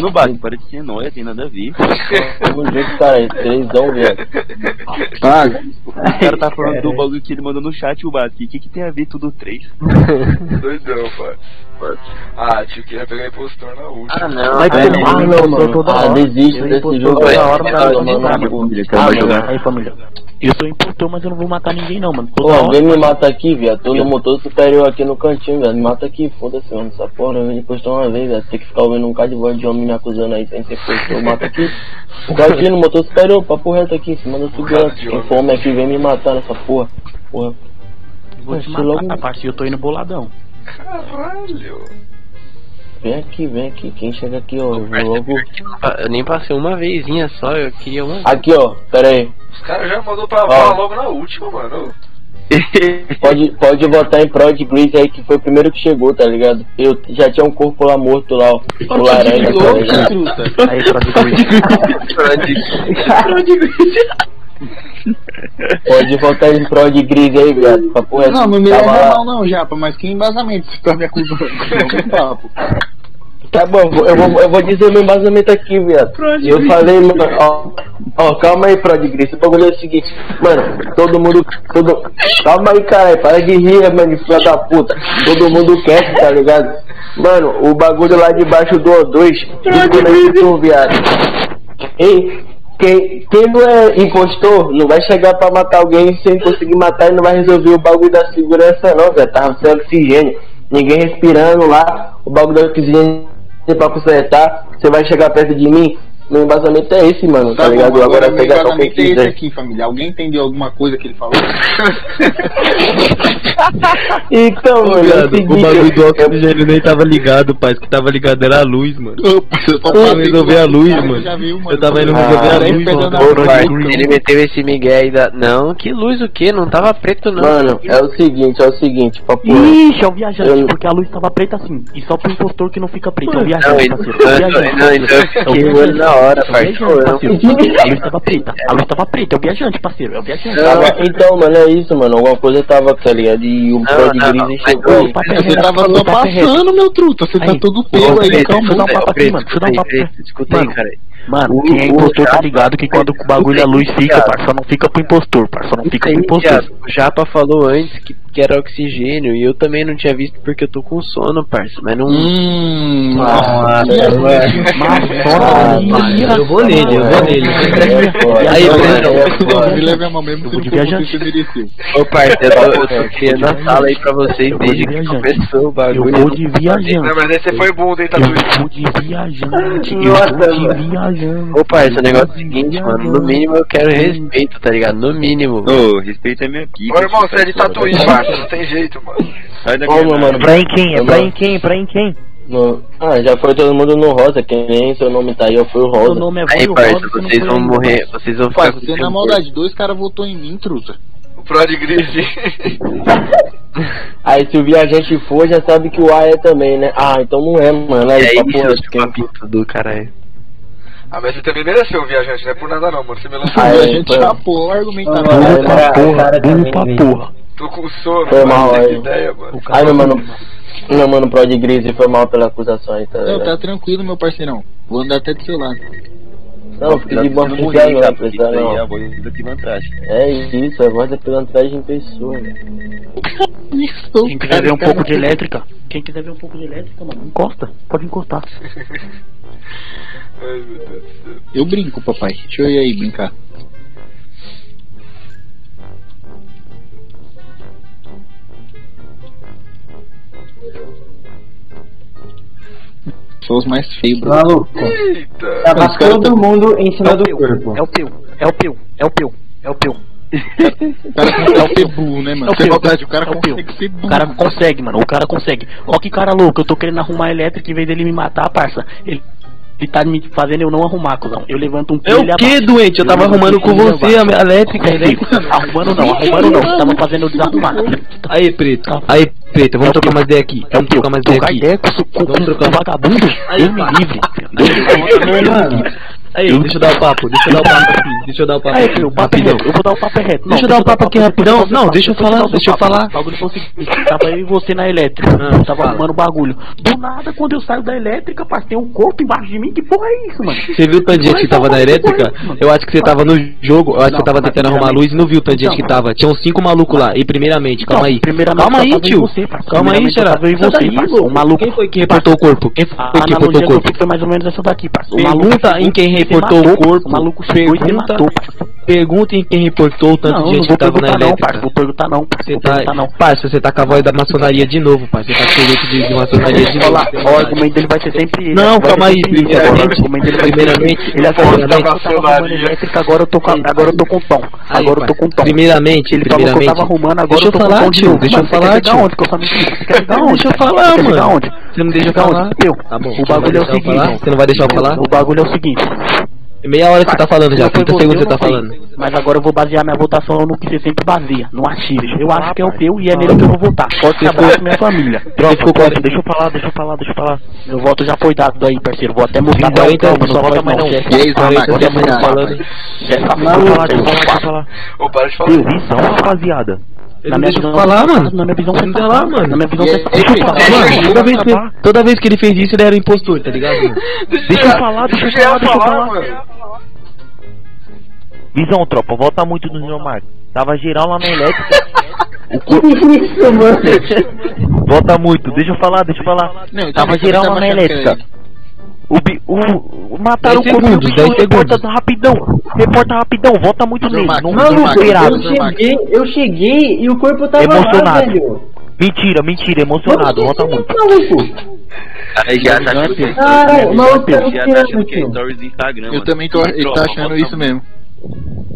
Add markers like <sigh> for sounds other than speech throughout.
Mano, Bato, para de ser nóia, tem nada a ver. Tamo junto, cara. Trêsão, velho. Paga. O cara tá falando do bagulho que ele mandou no chat, o Bato. O que que tem a ver tudo três? <laughs> Doidão, pai. Ah, tio, queria pegar impostor na última. Ah, não. Ah, um não, mano. toda Ah, Eu desse jogo. toda hora, mas Ah, não mano, família, que Ah, jogar. aí família. Eu sou impostor, mas eu não vou matar ninguém não, mano. Pô, hora. alguém me mata aqui, viado. Tô no motor superior aqui no cantinho, velho. Me mata aqui, foda-se, mano. Essa porra, eu me postou uma vez, velho. Tem que ficar ouvindo um cara de voz de homem me acusando aí sem ser postor. Mata aqui. Tô aqui no motor superior, papo reto aqui, em cima da segurança. Quem for homem aqui vem me matar nessa porra. Porra. Vou te Vai, logo- matar, parceiro. Eu tô indo boladão. Caralho. Vem aqui, vem aqui. Quem chega aqui, ó. Eu vou logo. Eu nem passei uma vezinha só, eu queria uma. Aqui, ó. Pera aí. Os caras já mandou pra vala logo na última, mano. <laughs> <laughs> Pode, pode votar em Prod Grease aí, que foi o primeiro que chegou, tá ligado? Eu já tinha um corpo lá morto lá, ó. O laranja, tá ligado? Aí, pra <laughs> Pode votar em Prod Grease aí, viado. Papo. Não, não me Tava leva mal não, Japa, mas que embasamento você tá me acusando? Não, <laughs> papo. Tá bom, eu vou, eu vou dizer meu embasamento aqui, viado. Eu falei, mano, ó, ó, calma aí, Prod Grease. O bagulho é o seguinte, mano, todo mundo, todo, calma aí, caralho, para de rir, mano, filha da puta. Todo mundo quer, tá ligado? Mano, o bagulho lá debaixo do O2, desconectou, viado. Ei, quem, quem não é impostor não vai chegar pra matar alguém sem conseguir matar e não vai resolver o bagulho da segurança não, velho. Tava sem oxigênio, ninguém respirando lá, o bagulho da oxigênio pra consertar, você vai chegar perto de mim. Meu embasamento é esse, mano, tá, Tá bom, ligado? agora Agora meu embasamento é esse aqui, família. Alguém entendeu alguma coisa que ele falou? <laughs> Então, mano, é o seguinte, o bagulho do eu- oxigênio nem tava ligado, pai. O que tava ligado era a luz, mano. Opa, eu falando resolver a luz, mano. Viu, mano. Eu tava indo Ah, resolver a aí luz, mano. a- pai, ele meteu esse migué aí da. Não, que luz o que? Não tava preto não. Mano, é o seguinte, é o seguinte, papo. Ixi, é o viajante, Eu- porque a luz tava preta assim. E só pro impostor que não fica preto. É o Não, viajante, parceiro. É o não, viajante. não, <laughs> eu o fiquei viajante. olho na hora, o <laughs> parceiro. A luz tava preta. A luz tava preta. É o viajante, parceiro. É o viajante. Tava- então, mano, é isso, mano. Alguma coisa tava, tá ligado? E o não, Grease mas- chegou. Você reto, tava só passando, meu truta. Você tá todo pelo aí, calma. deixa eu dar um papo aqui, mano. Deixa eu dar um papo. Escuta aí, cara. Mano, O- quem é impostor tá ligado que quando o bagulho a luz fica, parça, só não fica pro impostor, parça, só não fica pro impostor. o Japa falou antes que, que era oxigênio e eu também não tinha visto porque eu tô com sono, parça. Mas não. Hum, nossa. Eu vou nele, eu vou nele. Aí, Breno, Me leve a mão mesmo Eu você mereceu. Ô, parceiro, eu tô, eu tô criando a sala aí pra vocês Eu vou desde de que começou o Eu bagulho. vou de viajante. Não, mas aí você foi bunda, hein, Eu Tatuí? vou de viajante. Eu Nossa, vou de mano. viajante. Ô, parça, o negócio é o seguinte, mano. No mínimo eu quero respeito, tá ligado? No mínimo. Ô, respeita a minha pica. Ô, irmão, você é de Tatuí, parça. Não tem jeito, mano. Sai da Ô, mano, Pra em quem? É pra em quem? Pra em quem? no- Ah, já foi todo mundo no rosa, que nem seu nome tá aí, eu fui o Seu rosa. nome é Aí, parça, vocês vão morrer, vocês vão Pai, ficar com você na seu maldade, dois caras votou em mim, truta. O Prod Grise. <laughs> Aí se o viajante for, já sabe que o A é também, né? Ah, então não é, mano. E Aí, reto, quem- papito do caralho. Ah, mas você também mereceu, viajante, não é por nada não, mano. Você me lançou. Ah, a é, gente foi- chapou o argumentação. Ah, Burro é, pra cara, porra, cara burro pra porra. Tô com sono, Foi mano. mal, Não tem aí. ideia, mano. Ai, meu mano. Meu mano, Prod Grise foi mal pela acusação aí, tá Não, tá tranquilo, meu parceirão. Vou andar até do seu lado. Não, fica de boa morri, não, cara, precisa Isso aí é a não. voz da pilantragem. É isso, é voz da pilantragem em pessoa, né? Quem quiser ver um pouco de elétrica, quem quiser ver um pouco de elétrica, mano, encosta. Pode encostar. <laughs> Ai, meu Deus do céu. Eu brinco, papai. Deixa eu ir aí brincar. Sou os mais feios, bro. Maluco, Eita. tava Os caras todo mundo em cima É o do corpo. é o peu, é o peu, é o peu, é o peu. O cara consegue ser burro, né, mano? É o peu, maldade, o cara é o peu. consegue ser burro. O cara consegue, mano, o cara consegue. Ó que cara louco, eu tô querendo arrumar a elétrica em vez dele me matar, parça. Ele, ele tá me fazendo eu não arrumar, cuzão. Eu levanto um É o ele que, doente? Eu tava levanto arrumando um com você a elétrica, É, elétrica. Arrumando não, arrumando não. Tava fazendo eu desarrumar. Aí, preto. Aí, preto, vamos É trocar mais ideia aqui. É Vamos trocar mais ideia Trocar aqui. ideia com, com, trocar. com vagabundo? Me livre. Deus me livre. Aí, deixa eu dar o papo, deixa eu dar o papo aqui, deixa eu dar o papo Aí, aqui, filho, o papo é rapidão. reto. Eu vou dar o papo é reto. Deixa eu dar o papo aqui rapidão. Não, deixa eu falar, deixa eu falar. O bagulho foi o seguinte, tava eu e você na elétrica. Ah, tava fala. arrumando o bagulho. Do nada, quando eu saio da elétrica, parceiro, tem um corpo embaixo de mim. Que porra é isso, mano? Você viu o tanto de gente que tava na elétrica? Eu acho que você tava no jogo, eu acho que você tava Não, tentando arrumar a luz e não viu o tanto de gente que tava. Tinham cinco malucos lá. E primeiramente, calma aí. Primeiramente, Calma aí, tio. você, parceiro. Calma aí, daí, parceiro. louco. O maluco. Quem foi que reportou o corpo? Quem foi que reportou o corpo? foi mais ou menos essa daqui, parceiro. O maluco em quem e reportou o matou, corpo. O maluco chegou e Pergunta- matou, parceiro. Perguntem quem reportou o tanto Não, de não gente vou que tava na perguntar não, elétrica. parceiro. Vou perguntar não, parceiro. Você Vou tá, perguntar não. parça, você tá com a voz da maçonaria de novo, parça. Você tá com o jeito de, de maçonaria de novo. Olha lá, o argumento dele vai ser sempre. Não, calma aí, primeiramente- O primeiramente- ele primeiramente- elétrica, agora eu tô com, agora eu tô com tom. Agora eu tô com tom. Primeiramente, Ele falou que eu tava arrumando, agora Deixa eu tô com falar, de novo. deixa eu falar, tio. onde que eu falei isso? Quer onde? Deixa eu falar, mano. Você não deixa eu falar? Tá bom. o não bagulho é o seguinte. Você não vai deixar eu falar? O bagulho é o seguinte. Meia hora que você tá falando já, Não foi 30 você, segundos eu você tá falando. Mas agora eu vou basear minha votação no que você sempre baseia, no achismo. Eu acho que é o teu e é nele que eu vou votar. Forte abraço, minha família. Troca, deixa eu falar, deixa eu falar, deixa eu falar. Meu voto já foi dado aí, parceiro. Vou até mudar Então, então, não só vota mais não. não. chefe. E aí, Ah, Zé, pode você falar, deixa eu falar, deixa eu falar. Ô, para de falar. Visão, rapaziada. Ele não deixa eu falar, mano. Na minha visão, não tá lá, mano. Na minha visão, você Deixa eu tá falar, Mano, toda vez, que, toda vez que ele fez isso, ele era impostor, tá ligado? <laughs> Deixa eu falar, deixa eu falar, deixa eu falar. mano. Visão, tropa, volta muito no Neomar. Tava geral lá na <laughs> elétrica. <laughs> Isso, mano. Volta muito, deixa eu falar, deixa eu falar. Não, Tava então, geral lá tava na elétrica. O, bi- o, o mataram o 10 corpo e o 10 reporta segundos. rapidão. Reporta rapidão, volta muito nele. Não, não, não, Max, esperado. Eu cheguei, eu cheguei e o corpo tava Emocionado. lá, velho. Mentira, mentira, emocionado, volta muito. Maluco. Aí já tá achando Caralho, o maluco tá já tá achando que é stories do Instagram. Eu mano. também tô, ele tá achando isso mesmo.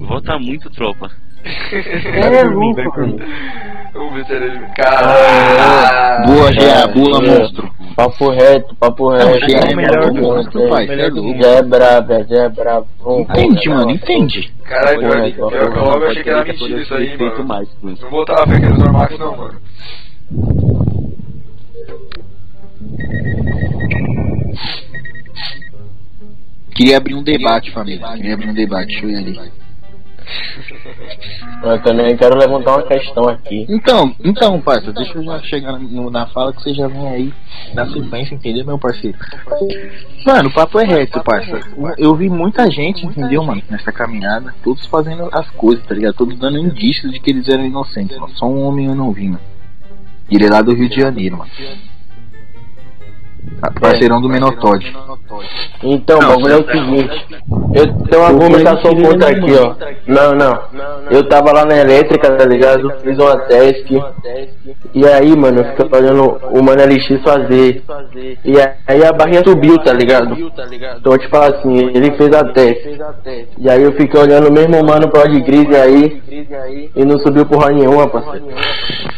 Vota muito, tropa. É louco, mano. Vamos ver se ele. Caralho. Boa, já, É, bula, é. monstro. Papo reto, papo reto. já é Papo melhor do monstro, pai, Já melhor do mundo. já é brabo, já é brabo. Entende, mano, entende. Caralho, pior que- eu achei que era mentira isso aí, mano. mais. Não botava fé que era o Max não, mano. Queria abrir um debate, família. Queria abrir um debate, deixa eu ir ali. Eu também quero levantar uma questão aqui. Então, então, parça, deixa eu já chegar no- na fala que você já vem aí na sequência, entendeu, meu parceiro? Mano, o papo é reto, parça. Eu vi muita gente, entendeu, mano, nessa caminhada, todos fazendo as coisas, tá ligado? Todos dando indícios de que eles eram inocentes, mano. Só um homem eu não vi, mano. Ele é lá do Rio de Janeiro, mano. Parceirão do Menotod. Então, o bagulho é o seguinte. Eu tenho uma argumentação contra aqui, ó. Não, não. Eu tava lá na elétrica, tá ligado? Fiz uma task. E aí, mano, eu fiquei olhando o Mano LX fazer. E aí a barrinha subiu, tá ligado? Então, eu te falo assim, ele fez a task. E aí eu fiquei olhando o mesmo mano pro de grise aí. E não subiu porra nenhuma, parceiro.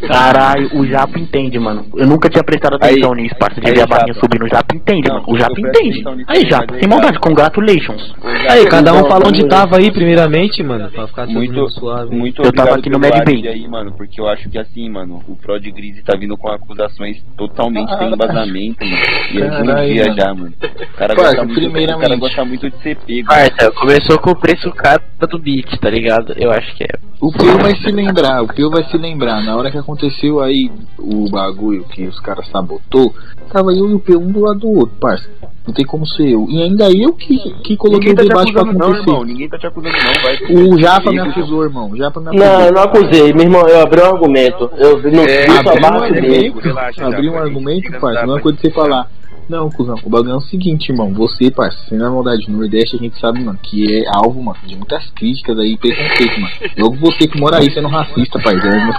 Caralho, o Japa entende, mano. Eu nunca tinha prestado atenção nisso, parceiro, de aí, ver a barrinha Japa. subindo. O Japa entende, mano. O Japa entende. Aí, Japa, sem maldade, congratulations. Aí, cada um fala onde tava aí, primeiramente, mano. Pra ficar Muito, suave. muito Eu tava obrigado aqui no Mad Bay. aí, mano, porque eu acho que assim, mano, o Prod Grise tá vindo com acusações totalmente <laughs> sem embasamento, mano. É um Caralho, dia mano. já, mano. O cara, Parça, gosta muito, o cara primeiramente. gosta muito de ser pego. Parça, começou com o preço caro do beat, tá ligado? Eu acho que é. O Pio vai se lembrar, o Pio vai se lembrar. Na hora que aconteceu aí o bagulho que os caras sabotou, tava eu e o Pio um do lado do outro, parça. Não tem como ser eu. E ainda eu que, que coloquei o tá te debate pra acusando não, acontecer. irmão. Ninguém tá te acusando não, vai. O Japa me acusou, irmão. O Japa me Não, acusou. eu não acusei, meu irmão, eu abri um argumento. Eu É, Abri um barra dele. argumento, Relaxa, abri um argumento, parça. Não é coisa de você falar. Não, cuzão, o bagulho é o seguinte, irmão. Você, parça, sem na maldade, no Nordeste a gente sabe, mano, que é alvo, mano, de muitas críticas aí e preconceito, mano. Logo você que mora aí sendo racista, pai. É veio, mano.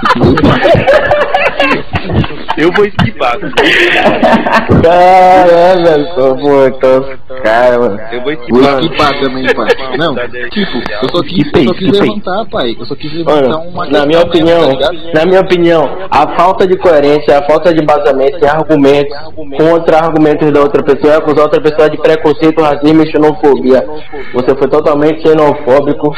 <laughs> Eu vou esquivar. Caralho, pô, então, cara, mano. Eu vou Vou esquivar. esquipar também, pai. Não, tipo, eu só quis, eu só quis levantar, pai. Eu só quis levantar Mano, uma na minha mesmo, opinião, tá na minha opinião, a falta de coerência, a falta de embasamento em argumentos contra argumentos da outra pessoa é acusar outra pessoa de preconceito, racismo e xenofobia. Você foi totalmente xenofóbico.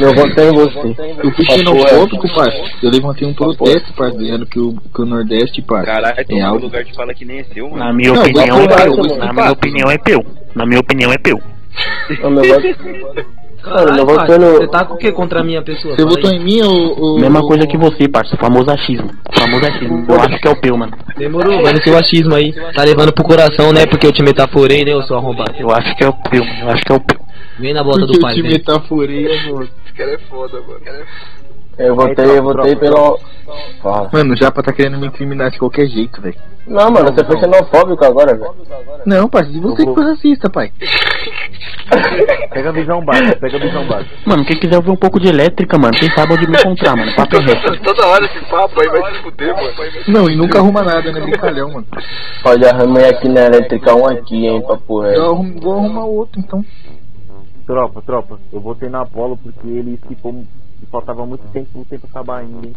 Eu votei em você. Eu fui xenofóbico, parça. Eu levantei um protesto, parça, dizendo que o, que o Nordeste, parça, Caralho, é todo algo. lugar te fala que nem é seu, mano. Na minha Não, opinião, é peu. eu vou Na minha opinião, é peu. Na minha opinião, é peu. Meu. Mano, Caralho, eu parça, votei no- Você tá com o que contra a minha pessoa? Você votou em mim ou. ou- Mesma coisa que você, parça. Famoso achismo. Famoso achismo. Eu acho que é o Peu, mano. Demorou, vai no seu achismo aí. Tá levando pro coração, né? Porque eu te metaforei, né, eu sou arrombado. Eu acho que é o Peu, mano. Eu acho que é o Peu. Vem na bota Porque do eu pai, te vem. metaforei, amor. Esse cara é foda, mano. Esse cara é foda. Eu votei, eu votei pelo. Fala. Mano, o Japa tá querendo me incriminar de qualquer jeito, velho. Não, mano, você foi xenofóbico agora, velho. Não, parceiro, você que foi racista, pai. Pega a visão básica, pega a visão básica. Mano, quem quiser ouvir um pouco de elétrica, mano, quem sabe onde me encontrar, mano. Papo é reto. <laughs> Toda hora esse papo aí vai se fuder, mano. Não, e nunca arruma nada, né? Brincalhão, mano. Pode arrumar aqui na elétrica um aqui, hein, papo Eu reto. arrumo- vou arrumar outro, então. Tropa, tropa, eu votei na Apolo porque ele esquipou. Faltava muito tempo pro tempo acabar ainda, hein?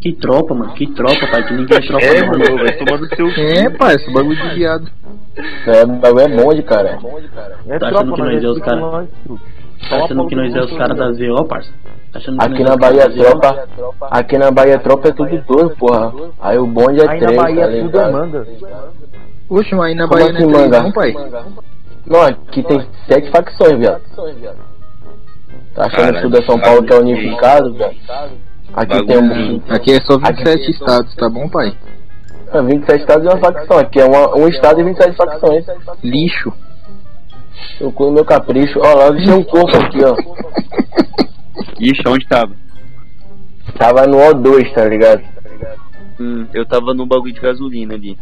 Que tropa, mano. Que tropa, pai. Que ninguém é tropa, É, não, mano, vai tomar no seu É, parceiro, bagulho de viado. É, o bagulho é bonde, cara. É Tá achando que nós é os explica cara- nós, truque. Tá achando que nós é os caras da ZO, parça? Tá achando que Aqui é na caras Bahia tropa, aqui na Bahia tropa é tudo dois, porra. Aí o bonde é Aí na três, Bahia tá tudo é manga. Oxe, mas aí na Como Bahia assim, não é três, manga? não, pai. Não, aqui tem sete facções, viado. Tá achando que Caralho, tudo é São Paulo que é unificado, viado? Aqui Bagulho tem um, ruim. Aqui é só 27 estados, tá bom, pai? é, 27 estados e uma facção. Aqui é uma, um estado e 27 facções. Lixo. Eu com o meu capricho. Ó, lá eu deixei um corpo aqui, ó. Ixi, onde tava? Tava no O2, tá ligado? Hum, eu tava no bagulho de gasolina ali.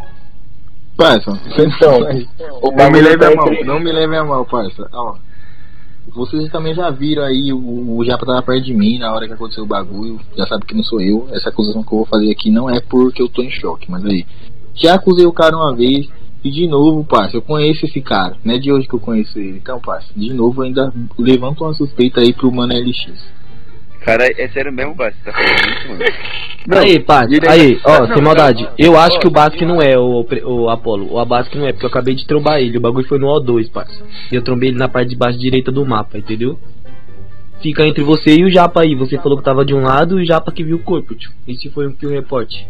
Parça, Então, <laughs> o não me leve tá a mal, entre- não me leve a mal, parça. Ó, vocês também já viram aí, o, o Japa tava perto de mim na hora que aconteceu o bagulho, já sabe que não sou eu. Essa acusação que eu vou fazer aqui não é porque eu tô em choque, mas aí. Já acusei o cara uma vez, e de novo, parça, eu conheço esse cara, não é de hoje que eu conheço ele. Então, parça, de novo ainda levanto uma suspeita aí pro Mano LX. Cara, é sério mesmo, Basti? Tá falando isso, mano? aí, pá, ele- aí, ó, Não, sem maldade. não. Eu acho Ó, que o Basque não é o, o Apolo. O Abasque não é, porque eu acabei de trombar ele. O bagulho foi no O2, parça. E eu trombei ele na parte de baixo direita do mapa, entendeu? Fica entre você e o Japa aí. Você falou que tava de um lado e o Japa que viu o corpo, tio. Esse foi o que o reporte.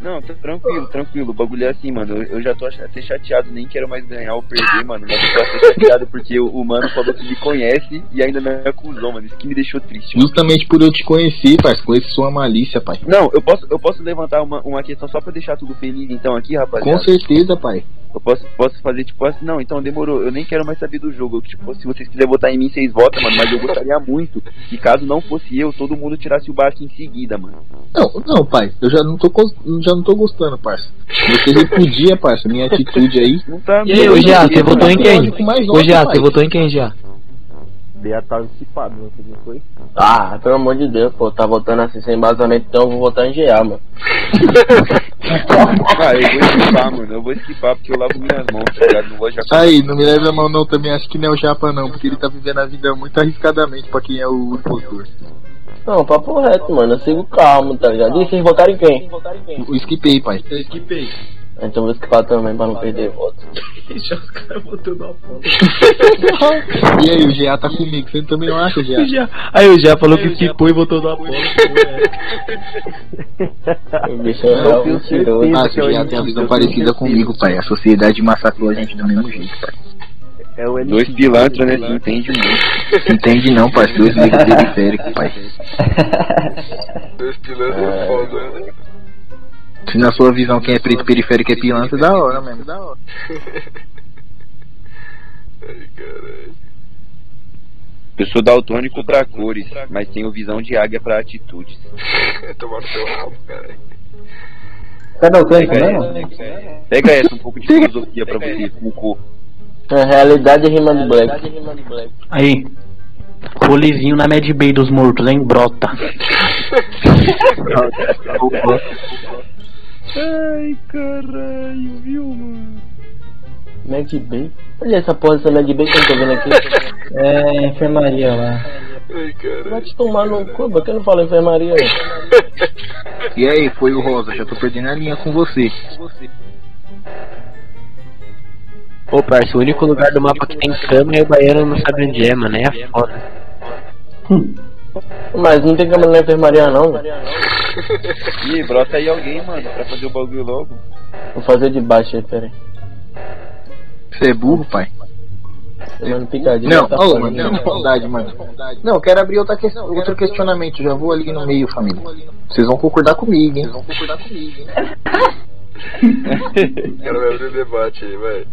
Não, tranquilo, tranquilo. O bagulho é assim, mano. Eu, eu já tô até chateado, nem quero mais ganhar ou perder, mano. Mas eu tô até chateado porque o, o mano falou que me conhece e ainda não me acusou, mano. Isso que me deixou triste, mano. Justamente por eu te conhecer, parça, conheço sua malícia, pai. Não, eu posso, eu posso levantar uma, uma questão só pra deixar tudo feliz, então, aqui, rapaziada. Com certeza, pai. Eu posso, posso fazer, tipo assim, não, então demorou, eu nem quero mais saber do jogo. Eu, tipo, se vocês quiserem votar em mim, vocês votam, mano. Mas eu gostaria muito que caso não fosse eu, todo mundo tirasse o Basque em seguida, mano. Não, não, pai, eu já não tô, já não tô gostando, parça. Você repudia, parça, minha atitude aí. Não tá E aí, ô Gia, você mano. votou em quem? Pai. você votou em quem, Gia? Beatal estipado, não sei quem foi. Ah, pelo amor de Deus, pô, tá votando assim sem embasamento, então eu vou votar em GA, mano. <laughs> Ah, eu vou esquipar, mano. Eu vou esquipar porque eu lavo minhas mãos, tá ligado? Não vou já. Aí, não me leve a mão não, também acho que não é o Japa não, porque ele tá vivendo a vida muito arriscadamente pra quem é o impostor. Não, papo reto, mano, eu sigo calmo, tá ligado? E vocês votaram em quem? Eu esquipei, pai. Eu esquipei. Então vou esquipar também pra não perder voto. <laughs> Deixa os caras votando a Apolo. <laughs> E aí, o GA tá comigo, você também não acha, GA? Já. <laughs> Aí o Gia falou que esquipou e votou no Apolo. O bicho é mentiroso. Ah, o GA tem uma visão parecida comigo, pai. A sociedade massacrou a gente do mesmo jeito, pai. É o Dois pilantras, né? Se entende muito. Entende não, pai? Dois negros periféricos, <laughs> pai. Dois pilantras é foda, né? Se na sua visão quem é preto periférico é pilantra, da hora mesmo, da hora. <laughs> Ai, caralho. Eu sou daltônico pra cores, mas tenho visão de águia pra atitudes. <laughs> Tomar no seu rabo, caralho. Tá daltônico Pega mesmo? essa, pega essa um pouco de filosofia pra você, Foucault. Na realidade é rima do Black. Aí. Rolezinho na Mad Bay dos mortos, hein? Brota. Ai, caralho, viu, mano? Mad Bay? Olha essa porra dessa Mad Bay que eu tô vendo aqui. <laughs> É, enfermaria lá. Ai, caralho. Vai te tomar no cu, por que não fala enfermaria? E aí, foi o Rosa, já tô perdendo a linha com você. Pô, parça, o único lugar do mapa que tem cama e o baiano não sabe onde é, mano. É foda. Mas não tem câmera na enfermaria não, velho. <laughs> Ih, brota aí alguém, mano, pra fazer o bagulho logo. Vou fazer de baixo aí, pera aí. Você é burro, pai? Mano, picadinho. Não, tá ô, mano, né? não, maldade, mano. Não, eu quero abrir outra que... outro questionamento. Já vou ali no meio, família. Vocês vão concordar comigo, hein? Vocês vão concordar comigo, hein? <laughs> Quero ver o debate aí, vai.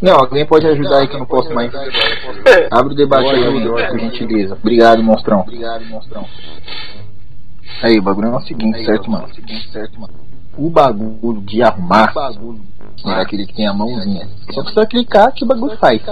Não, alguém pode ajudar aí que eu não posso mais. <laughs> Abre o debate aí, Igor, por gentileza. Obrigado, monstrão. Obrigado, monstrão. Aí, o bagulho é o seguinte, certo, mano? certo, mano. O bagulho de arrumar é aquele que tem a mãozinha. Só precisa clicar que o bagulho faz.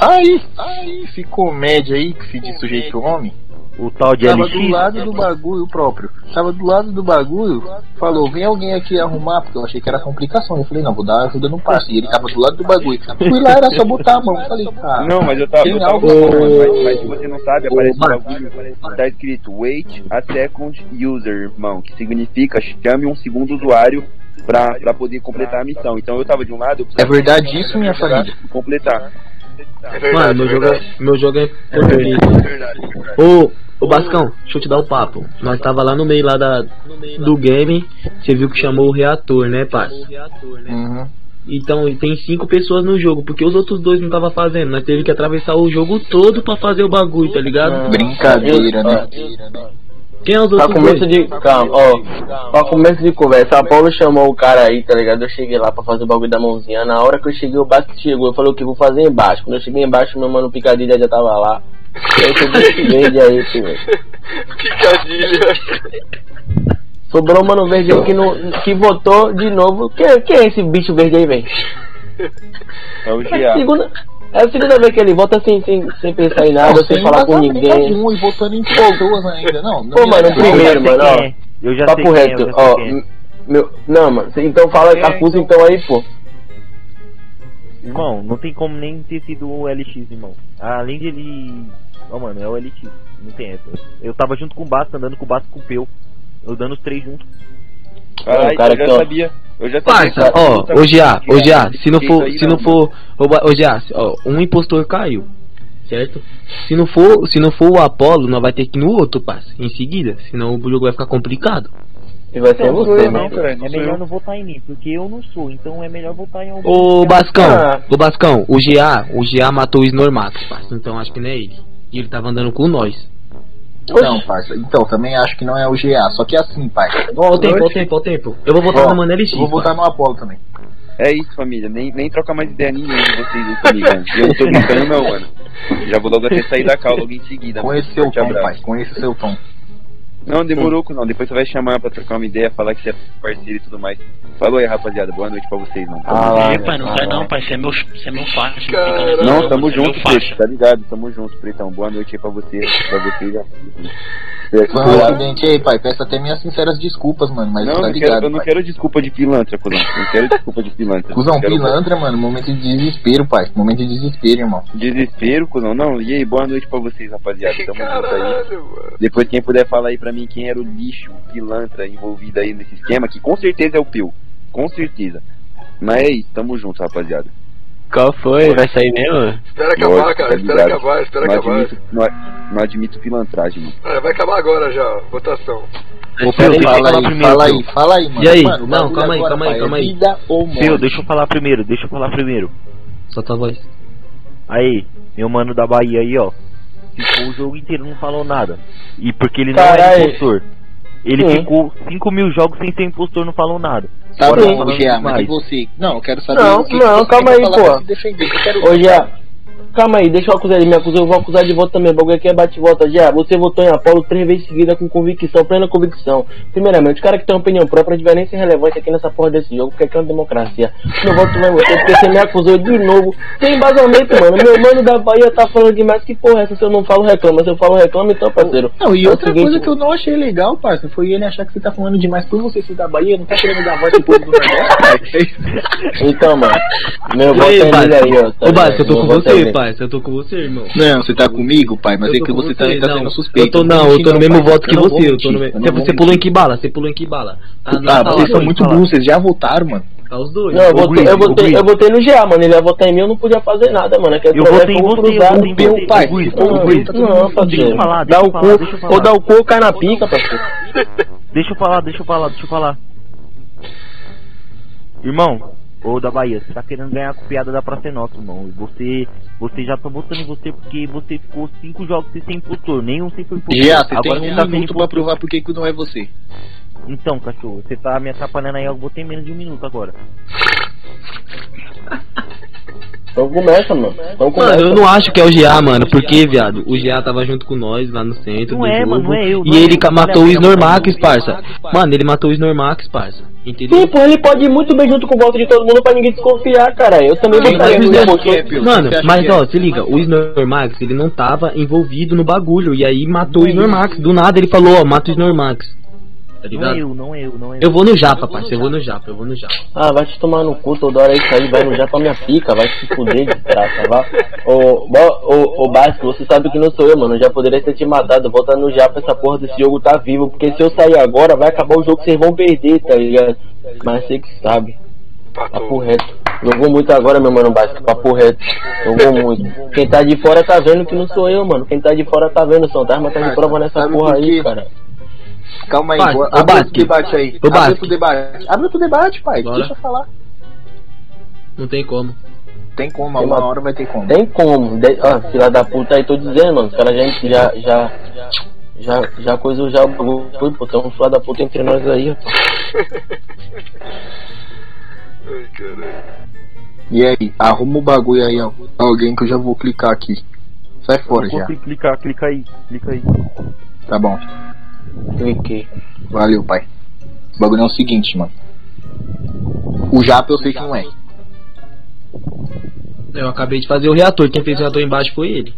Aí, aí, ficou média aí, que se diz sujeito homem. O tal de Tava LX. do lado do bagulho próprio. Tava do lado do bagulho, falou, vem alguém aqui arrumar, porque eu achei que era complicação. Eu falei, não, vou dar ajuda no passe. E ele tava do lado do bagulho. Fui lá, era só botar a mão. Falei, cara. Não, mas eu tava, eu tava mas, mas se você não sabe, aparece Mano. bagulho, tá escrito wait a second user, irmão, que significa chame um segundo usuário pra, pra poder completar a missão. Então eu tava de um lado, eu É verdade isso, minha família? completar. É verdade, Mano, meu é jogo, é, verdade. meu jogo é português. É verdade. Ô, ô Bascão, deixa eu te dar o papo. Nós tava lá no meio lá da, do game, você viu que chamou o reator, né, parça? Uhum. Então tem cinco pessoas no jogo, porque os outros dois não tava fazendo. Nós teve que atravessar o jogo todo pra fazer o bagulho, tá ligado? Brincadeira, né? Quem é os Pra outros começo dois? de. Calma, ó. Pra começo de conversa, a Paulo chamou o cara aí, tá ligado? Eu cheguei lá pra fazer o bagulho da mãozinha. Na hora que eu cheguei, o Basque chegou. Eu falei o que? Vou fazer embaixo. Quando eu cheguei embaixo, meu mano Picadilha já tava lá. Eu cheguei esse verde aí, filho. Picadilha. Sobrou o mano verde aí que, não, que votou de novo. Quem, quem é esse bicho verde aí, velho? É o É a GA. segunda, é a segunda vez que ele vota sem, sem, sem pensar em nada, sem falar com ninguém. Um, e votando em pessoas ainda. Não, não Pô, mano, primeiro, mano, ó. é. Eu já sei Papo quem é, reto, eu já sei ó. quem é. Meu, não, mano, então fala, acusa então aí, pô. Irmão, não tem como nem ter sido o LX, irmão. Além de ele. Ó, mano, é o LX. Não tem essa. Eu tava junto com o Basta, andando com o Basta com o Peu. Eu dando os três juntos. Caralho, o cara eu já que, ó. sabia. Eu já sabia. Parça, que- ó, GA, ô GA, que- se não for, se não for, ô GA, ó, um impostor caiu, certo? Se não for, se não for o Apollo, nós vai ter que ir no outro, parça, em seguida, senão o jogo vai ficar complicado. E vai ser você, não, né? cara, É melhor eu. não votar em mim, porque eu não sou, então é melhor votar em alguém. Ô Bascão, Ah. ô Bascão, o GA, o GA matou o Snormax, parça, então acho que não é ele. E ele tava andando com nós. Não, parça. Então, também acho que não é o GA. Só que é assim, parça. Ó, o tempo, ó, o tempo, ó, o tempo. Eu vou votar Ó, no Mano LX. Eu vou votar no Apolo também. É isso, família. Nem, nem troca mais ideia nenhuma de vocês aí comigo, mano. Eu não tô brincando, não, mano. Já vou logo até sair da cal logo em seguida. Esse seu tom, abraço. pai. Esse seu tom. Não, demorou, não. Depois você vai chamar pra trocar uma ideia, falar que você é parceiro e tudo mais. Falou aí, rapaziada. Boa noite pra vocês, mano. Ah, lá, Ei, pai, não ah, sai lá. não, pai. Você é meu, você é meu faixa. Não, Não, tamo é junto, Preto. Tá ligado? Tamo junto, Pretão. Boa noite aí pra você. Pra vocês. já. <laughs> Foi um Boa. acidente aí, pai. Peço até minhas sinceras desculpas, mano. Mas Não, tá não quero, ligado. eu não pai. quero desculpa de pilantra, cuzão. Não quero desculpa de pilantra. Cusão, Quero pilantra, mano. Momento de desespero, pai. Momento de desespero, irmão. Desespero, cuzão. Não, e aí, boa noite pra vocês, rapaziada. Tamo junto aí. Mano. Depois quem puder falar aí pra mim quem era o lixo, o pilantra envolvido aí nesse esquema, que com certeza é o Pio. Com certeza. Mas é isso, tamo junto, rapaziada. Qual foi? Vai sair mesmo? Espera acabar, Lógico, cara. tá Espera ligado? acabar, espera Não acabar. admito, não, não admito pilantragem, mano. Ah, vai acabar agora já, votação. Ô, Pera aí, Pedro, fala fala aí, primeiro, fala aí, fala aí, mano. E aí? Mano, Não, calma aí, calma aí, calma é aí. Vida ou morte. Seu, deixa eu falar primeiro, deixa eu falar primeiro. Só tua voz. Aí, meu mano da Bahia aí, ó. Ficou o jogo inteiro, não falou nada. E porque ele não Caralho. é impostor. Ele Sim. ficou 5 mil jogos sem ser impostor, não falou nada. Tá bom, Gia, mas e você? Não, eu quero saber Não, o que não, que você calma aí, pô. pra se defender. Eu quero Ô, já. Calma aí, deixa eu acusar ele me acusar, eu vou acusar de voto também. O bagulho aqui é bate-volta. Já, você votou em Apolo três vezes seguida com convicção, plena convicção. Primeiramente, os caras que têm opinião própria não tiver nem ser relevante aqui nessa porra desse jogo, porque aqui é uma democracia. Meu voto não é você, porque você me acusou de novo. Sem embasamento, mano. Meu mano da Bahia tá falando demais. Que porra é essa? Se eu não falo, reclama. Se eu falo, reclama, então, parceiro. Não, e É o outra seguinte, coisa que eu não achei legal, parça, foi ele achar que você tá falando demais por você ser da Bahia, não tá querendo dar voz pro povo do Nordeste. Então, mano. Meu voto é aí, ó. tá Ô, Bárcio, eu tô com é você, pai. Eu tô com você, irmão. Não, você tá comigo, pai, mas é que você também tá não. sendo suspeito. Eu tô, não, eu tô no mesmo voto que você. Eu tô no me... eu não você, você pulou em que bala? Você pulou em que bala? Tá, Ah, tá, vocês são muito burros, vocês já votaram, mano. Tá os dois. Não, eu votei, eu, votei, eu votei no GA, mano. Ele ia votar em mim, eu não podia fazer nada, mano. Aquele Eu votei é em você, eu votei em Meu você. pai, ô, Não, Deixa eu falar, deixa eu falar, deixa eu ou falar. dá o cu ou cai na pica, parceiro. Deixa eu falar, deixa eu falar, deixa eu falar. Irmão, Ô da Bahia, você tá querendo ganhar com piada da Praça Nossa, irmão. Você, você já tá votando em você porque você ficou cinco jogos sem ser impostor, nenhum sem foi impostor. Já, você Agora tem um tá minuto pra provar por que que não é você. Então, cachorro, você tá me atrapalhando aí, eu votei menos de um minuto agora. <laughs> Então começa, mano. Então Mano, começa. eu não acho que é o GA, mano. Porque, viado, o GA tava junto com nós lá no centro. Não do é, jogo, mano, não é eu, E é ele eu. ca- matou o Snormax, parça. Mano, ele matou o Snormax, parça. Entendeu? Sim, pô, ele pode ir muito bem junto com o voto de todo mundo pra ninguém desconfiar, cara. Eu também no mas, impostor. mano, mas é? ó, se liga, o Snormax, ele não tava envolvido no bagulho. E aí matou o Snormax. Do nada ele falou, ó, mata o Snormax. Tá Não ligado? eu, não é eu, não é eu. Eu vou no Japa, parça. Eu vou no Japa, eu vou no Japa. Ah, vai te tomar no cu toda hora isso aí, vai no já pra minha pica, vai se fuder de graça, vá. Ô, ô, ô Basco, você sabe que não sou eu, mano, eu já poderia ter te matado, volta no já pra essa porra desse jogo tá vivo, porque se eu sair agora, vai acabar o jogo, vocês vão perder, tá ligado? Mas você que sabe, papo reto. Jogou muito agora, meu mano Basco, papo reto. Jogou muito. Quem tá de fora tá vendo que não sou eu, mano, quem tá de fora tá vendo, são tá de prova nessa porra por aí, cara. Calma aí, vou- ô, abre outro debate aí. Ô, Abre outro debate. Abre outro debate, pai. Bora. Deixa eu falar. Não tem como. Tem como, Tem uma hora vai ter como. Tem como, de... ah, filha da puta aí, tô dizendo, mano, os caras já, já, já, já, já coisou já o bagulho, pô, tem um da puta entre nós aí, rapaz. <laughs> Ai, caralho. E aí, arruma o bagulho aí, ó. Alguém que eu já vou clicar aqui. Sai fora Eu já. clicar, clica aí, clica aí. Tá bom. Cliquei. Valeu, pai. O bagulho é o seguinte, mano. O Japa eu sei que não é. Eu acabei de fazer o reator. Quem fez o reator embaixo foi ele.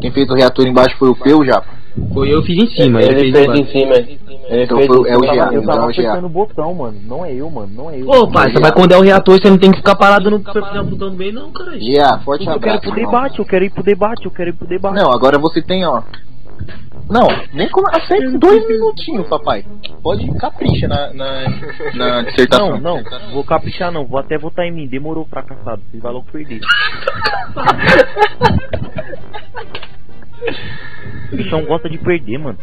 Quem fez o reator embaixo foi o Peu, Japa. Foi eu fiz em cima. Ele, Ele fez, fez em cima, ele Então fez foi- é o. Jean. Eu então tava é o Jean. apertando o botão, mano. Não é eu, mano. Não é eu. Ô, parça, mas quando é o reator, você não tem que ficar parado no botão do meio, não, cara. Yeah, forte eu quero ir abraço. pro debate, eu quero ir pro debate, eu quero ir pro debate. Não, agora você tem, ó. Não, nem como. Aceita dois minutinhos, papai. Pode capricha na, <laughs> na, na dissertação. Não, não, vou caprichar não, vou até votar em mim, demorou fracassado, vocês vão logo perder. <laughs> O bichão gosta de perder, mano.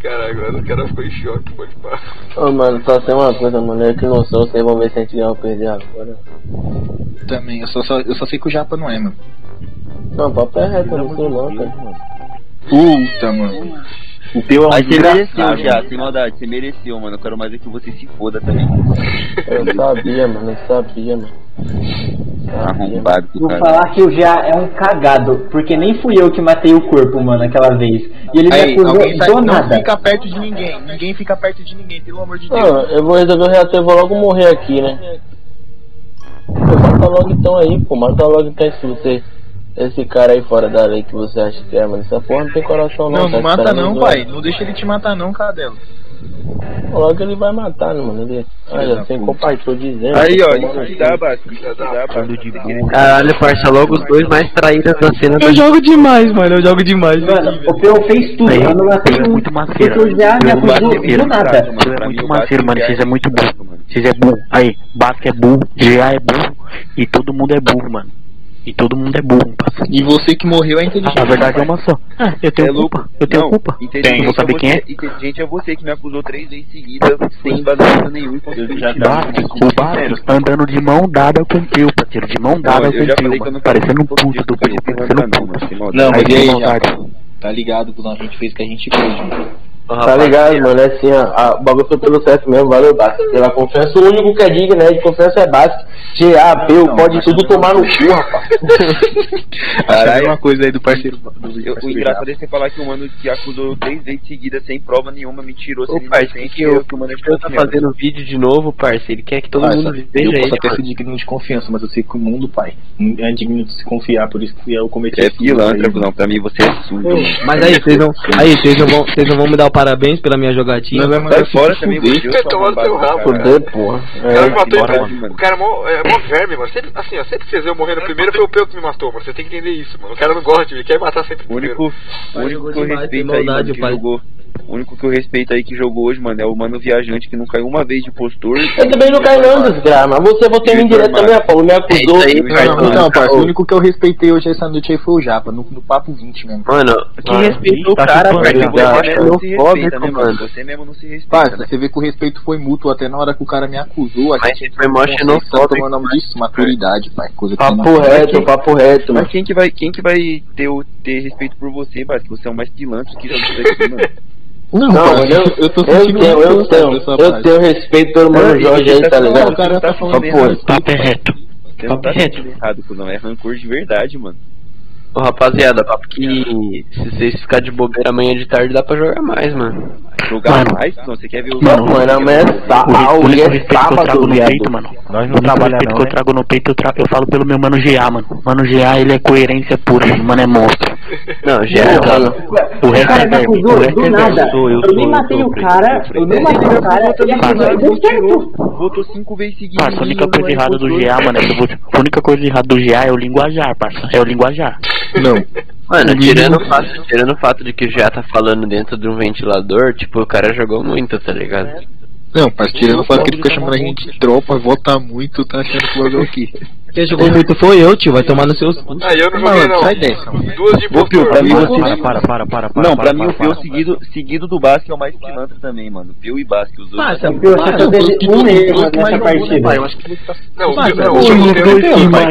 Caralho, agora o cara ficou em choque, pode parar. Ô, mano, só tem uma coisa, mano, eu que não sou, vocês vão ver se a gente ganhar ou perder agora. Também, eu só, só- eu só sei que o Japa não é, mano. Não, papo é reto, eu não sou não, Deus, cara. Puta, mano. O Peu é um Mas você mereceu já, sem maldade, você mereceu, mano. Eu quero mais é que você se foda também. Eu sabia, mano, eu sabia, mano. Sabia, mano. Arrombado do Vou cara. falar que o Já é um cagado, porque nem fui eu que matei o corpo, mano, aquela vez. E ele me Aí, acusou alguém sai, do não nada. fica perto de ninguém. Ninguém fica perto de ninguém, pelo amor de Deus. Não, eu vou resolver o reator e vou logo morrer aqui, né? Mata logo então aí, pô, mata logo então esse, você, esse cara aí fora da lei que você acha que é, mano. Essa porra não tem coração não. Não, não tá mata esperando não, pai. Não deixa ele te matar não, cadelo. Logo ele vai matar, né, mano? Ele... Da sem culpa, tô dizendo. Aí, ó, isso que dá, Basco. Isso que dá. Caralho, parça, logo os dois mais traíras da cena Eu jogo demais, mano. Eu jogo demais. Mano, o Peu fez tudo, Aí, eu não matei é um. muito maceiro. O Já me é acusou do nada. Você é muito maceiro, mano. Vocês é muito burro, mano. Vocês é burro. Aí, Basque é burro, GA é burro. E todo mundo é burro, mano. E todo mundo é burro, parça. E você que morreu é inteligente. Na verdade é uma só. Ah, eu tenho É louco. culpa. Eu tenho Não, culpa. inteligente Eu vou saber é quem é. Inteligente é você que me acusou três vezes seguidas sem embasamento nenhum e conseguiu já dar Basque, o Basque andando de mão dada com o Pio, parceiro. De mão dada com eu o eu quero Parecendo um puto do eu Parecendo um puto. maldade. Não, mas Aí, e? Tá ligado que a gente fez o que a gente fez, mano. Tá ligado, mano? É assim, ó, a- o bagulho foi pelo certo mesmo, valeu, Basque. Pela confiança, o único que é digno, né, de confiança é Basque. GA, Peu, Não, pode tudo não. tomar no cu, rapaz. <laughs> Acharam uma coisa aí do parceiro. Do Eu- o parceiro engraçado é você falar que o mano que acusou três vezes seguidas sem prova nenhuma, mentiroso, Ô, inocente, que eu- que o mano é Eu tá fazendo vídeo de novo, parça. Ele quer que todo Parça, mundo eu veja posso ele. até ser digno de confiança, mas eu sei que o mundo, pai, é digno de se confiar, por isso que eu cometi É esse pilantra, não, pra mim você é surdo. Mas aí, vocês não, aí, vocês não vão, vocês não vão me dar o parabéns pela minha jogatina? Nós vai fora também. Vai tomar no teu rabo, Fuder, porra. O cara É, me matou bora, então. mano. O cara é mó, é mó verme, mano. Sempre, assim, ó, sempre que vocês eu morrendo primeiro, foi o Peu que me matou, mano. Você tem que entender isso, mano. O cara não gosta de mim, quer matar sempre O primeiro. único, único respeito tem aí, maldade, mano, que pai. jogou, O único que eu respeito aí que jogou hoje, mano, é o Mano Viajante, que não caiu uma vez de impostor. Eu também não caio não, desgrama. Mas você votou em mim direto também, Apolo. Me acusou. É aí, Não, não, não. Ô. O único que eu respeitei hoje essa noite aí foi o Japa, no, no papo 20 mesmo. Mano, quem respeitou o tá cara, chupando, velho? tá Eu acho mesmo não se respeita, xenofóbico, mano. Você mesmo não se respeita. Parça, né? você vê que o respeito foi mútuo até na hora que o cara me acusou. A Mas gente foi mó Conceição xenofóbico. tomando nome disso, maturidade, pai. Coisa que Papo reto, papo reto, Mas mano. quem que vai, quem que vai ter, o, ter respeito por você, Bate? Você é o mais pilantra que já aqui, mano. <laughs> Não, Não, parça, eu, eu tô eu sentindo tenho, eu tenho, eu parte. tenho respeito pelo mano Jorge aí, tá ligado? O cara tá falando Papo errado. reto. Papo é reto. Você não Papo tá reto. sentindo errado, cuzão. É rancor de verdade, mano. Ô, rapaziada, papo que se vocês ficar de bobeira amanhã de tarde dá pra jogar mais, mano. Jogar Mano. mais, cuzão. Você quer ver o Mano, mano, amanhã é O, sábado, o é respeito que eu trago no peito, mano. Nós O não trabalhamos respeito não, que eu trago no peito, eu, eu falo pelo meu mano GA, mano. Mano GA, ele é coerência pura, mano. Mano é monstro. Não, já é, Não, mano. O resto é cara me verme. O acusou resto do é nada. sou, eu Eu nem matei o cara, eu nem matei o cara, ele acusou, certo. Votou cinco vezes seguidas. Parça, a e única coisa é errada do. GA, mano, é que eu vou... A única coisa errada do GA é o linguajar, parça. É o linguajar. Não. Mano, tirando o fato, tirando o fato de que já tá falando dentro de um ventilador, tipo, o cara jogou muito, tá ligado? Não, parça, tirando o fato que ele fica chamando a gente de tropa, vota muito, tá achando que jogou aqui. <laughs> Quem jogou muito foi eu, tio. Vai tomar nos seus. Ah, eu não joguei Mano, não. sai dessa. Duas de Ô, Pio, pra mim você... Para, para, para, para, para. Não, para, pra mim para, o Pio para. seguido, seguido do Basque é o mais pilantra também, mano. Pio e Basque, os dois. Massa, acho que eu teve um erro nessa partida. Eu acho que ele tá Não, o Pio-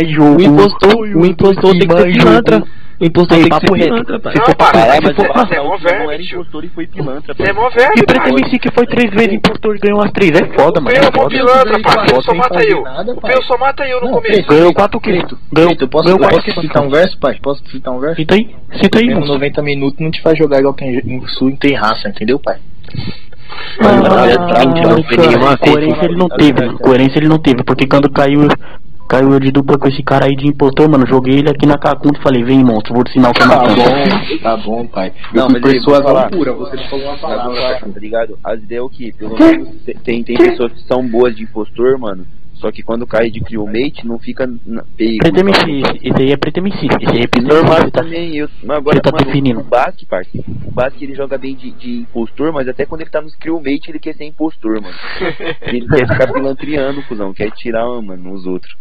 jogo. O impostor, o tem que ser mais pilantra. O impostor Aí, tem que ser reto. pilantra, pai. Se Não, for pra para, mas for é pra... não era tio. impostor e foi pilantra. Você é mó velho, E pai. MC que foi três vezes impostor e ganhou as três. É foda, mano. Eu É é mó foda. pilantra, pai. Ele só mata eu. O pai. Pio só mata eu no Não, começo. Ganhou quatro quintos. Ganhou, Preto, eu posso, quatro citar um verso, pai? Posso citar um verso? Cita aí, cita aí, moço. 90 minutos não te faz jogar igual quem em sul tem raça, entendeu, pai? Ah, não foi nenhuma cara, vez. coerência ele não teve, mano. Coerência ele não teve, porque quando caiu, caiu eu de dupla com esse cara aí de impostor, mano, joguei ele aqui na cacunda e falei, vem monstro, vou te ensinar o que é Tá bom, tá bom, pai. Não, Eu mas persuasão falar. pura, você não falou uma palavra. tá ligado? As ideias é o que? Pelo menos te- tem, tem pessoas que são boas de impostor, mano. Só que quando cai de crewmate, não fica na- pego. Preto MC, esse aí é preto MC, esse aí é preto Normal MC, tá? também, eu. Mas agora, tá mano, definindo. o Basque, parceiro. O Basque ele joga bem de, de impostor, mas até quando ele tá nos crewmate, ele quer ser impostor, mano. <laughs> Ele quer ficar pilantriando, cuzão, quer tirar, mano, os outros.